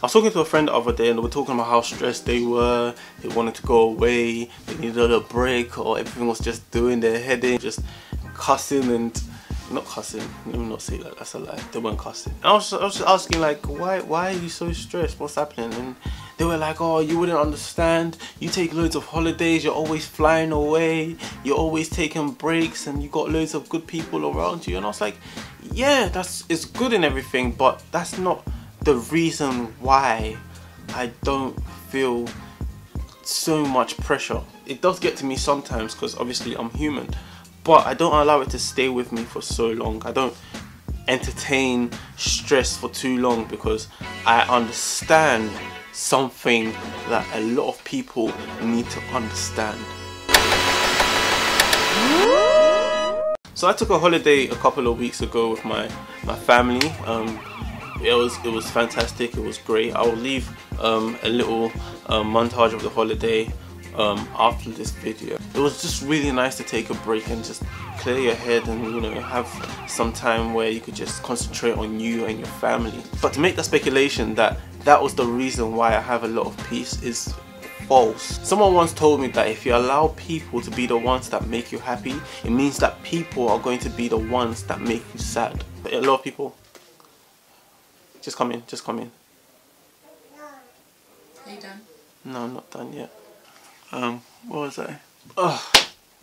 I was talking to a friend the other day and they were talking about how stressed they were, they wanted to go away, they needed a little break or everything was just doing their head in, just cussing and not cussing, let me not say that, that's a lie, they weren't cussing. And I was, I was just asking like, why, why are you so stressed, what's happening? And they were like, oh, you wouldn't understand, you take loads of holidays, you're always flying away, you're always taking breaks and you got loads of good people around you. And I was like, yeah, that's, it's good and everything, but that's not the reason why I don't feel so much pressure. It does get to me sometimes because obviously I'm human but I don't allow it to stay with me for so long. I don't entertain stress for too long because I understand something that a lot of people need to understand. So I took a holiday a couple of weeks ago with my my family. Um, it was it was fantastic. It was great. I will leave um, a little uh, montage of the holiday um, after this video. It was just really nice to take a break and just clear your head and you know have some time where you could just concentrate on you and your family. But to make the speculation that that was the reason why I have a lot of peace is false. Someone once told me that if you allow people to be the ones that make you happy, it means that people are going to be the ones that make you sad. But a lot of people, just come in, just come in. Are you done? No, I'm not done yet. Um, what was I? Oh,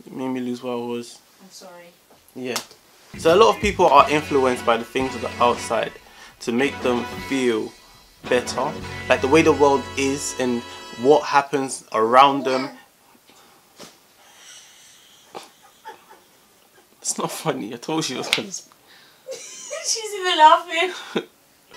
you made me lose what I was. I'm sorry. Yeah. So a lot of people are influenced by the things of the outside to make them feel better. Like the way the world is and what happens around them. It's not funny. I told you it was gonna. She's even laughing.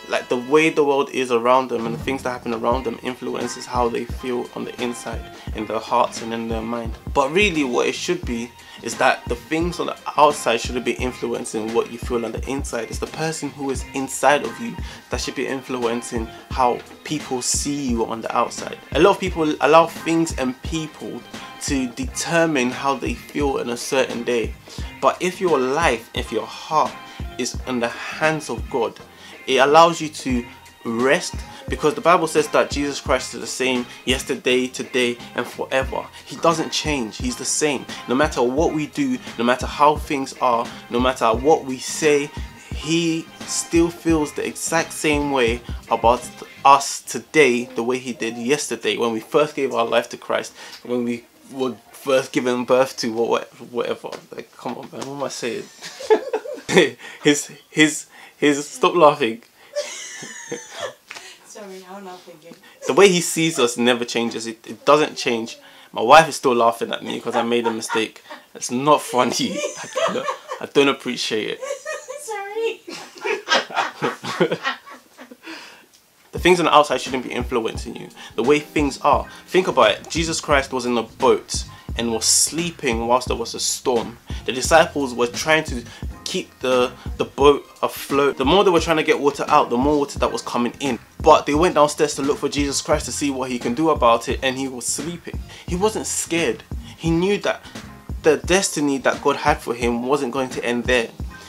like the way the world is around them and the things that happen around them influences how they feel on the inside in their hearts and in their mind. But really what it should be is that the things on the outside shouldn't be influencing what you feel on the inside. It's the person who is inside of you that should be influencing how people see you on the outside. A lot of people allow things and people to determine how they feel in a certain day. But if your life if your heart is in the hands of God it allows you to rest because the Bible says that Jesus Christ is the same yesterday, today, and forever. He doesn't change. He's the same. No matter what we do, no matter how things are, no matter what we say, He still feels the exact same way about us today the way He did yesterday when we first gave our life to Christ, when we were first given birth to whatever. Like, come on, man, what am I saying? his, his, his, stop laughing. Sorry, I'm not thinking. The way he sees us never changes. It, it doesn't change. My wife is still laughing at me because I made a mistake. It's not funny. I don't, I don't appreciate it. Sorry. the things on the outside shouldn't be influencing you. The way things are. Think about it. Jesus Christ was in a boat and was sleeping whilst there was a storm. The disciples were trying to keep the, the boat afloat. The more they were trying to get water out, the more water that was coming in. But they went downstairs to look for Jesus Christ to see what he can do about it and he was sleeping. He wasn't scared. He knew that the destiny that God had for him wasn't going to end there.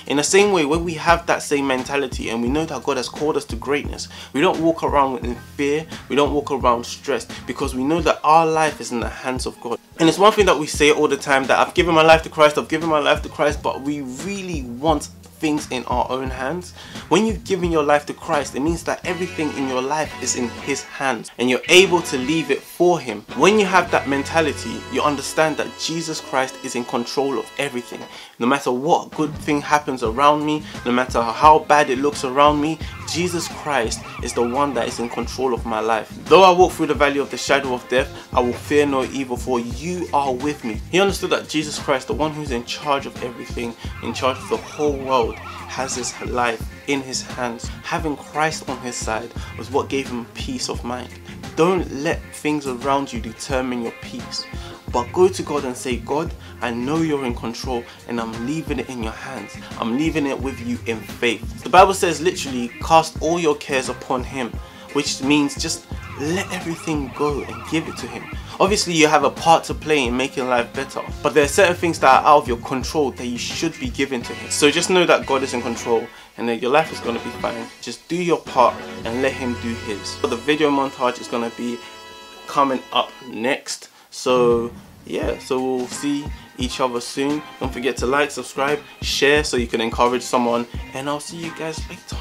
In the same way, when we have that same mentality and we know that God has called us to greatness, we don't walk around in fear, we don't walk around stressed because we know that our life is in the hands of God. And it's one thing that we say all the time that I've given my life to Christ, I've given my life to Christ, but we really want things in our own hands. When you've given your life to Christ, it means that everything in your life is in His hands and you're able to leave it for Him. When you have that mentality, you understand that Jesus Christ is in control of everything. No matter what good thing happens around me, no matter how bad it looks around me, Jesus Christ is the one that is in control of my life. Though I walk through the valley of the shadow of death, I will fear no evil, for you are with me. He understood that Jesus Christ, the one who's in charge of everything, in charge of the whole world, has his life in his hands. Having Christ on his side was what gave him peace of mind. Don't let things around you determine your peace. But go to God and say, God, I know you're in control and I'm leaving it in your hands. I'm leaving it with you in faith. The Bible says literally, cast all your cares upon Him, which means just let everything go and give it to Him. Obviously, you have a part to play in making life better, but there are certain things that are out of your control that you should be giving to Him. So just know that God is in control and that your life is going to be fine. Just do your part and let Him do His. The video montage is going to be coming up next. So yeah, so we'll see each other soon. Don't forget to like, subscribe, share so you can encourage someone, and I'll see you guys later.